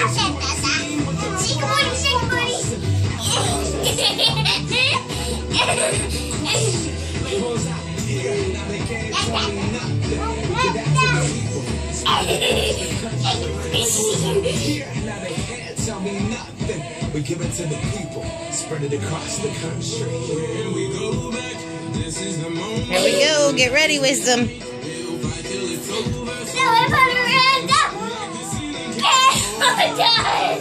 We give it to the people, spread it across the country. Here we go back. This is the moment. Here we go. Get ready, wisdom.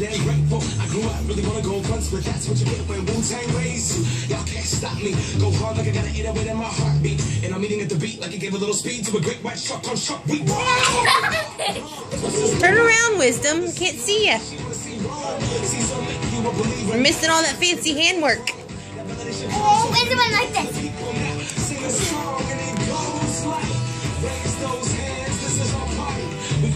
damn grateful. I grew up really wanna go fronts, but that's what you get when Wu Tang raised you. Y'all can't stop me. Go hard like I got an 808 in my heartbeat. And I'm eating at the beat like it gave a little speed to a great white shark on shark. We Turn around, wisdom. Can't see ya. We're missing all that fancy handwork. Where's the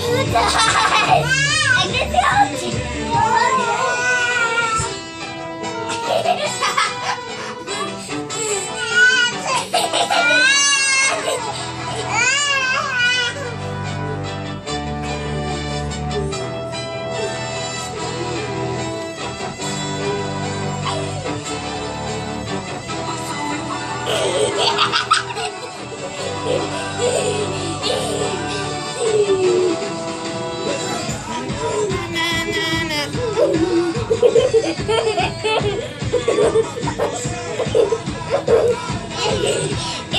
here to live life like nobody. Number dog. I Hehehehe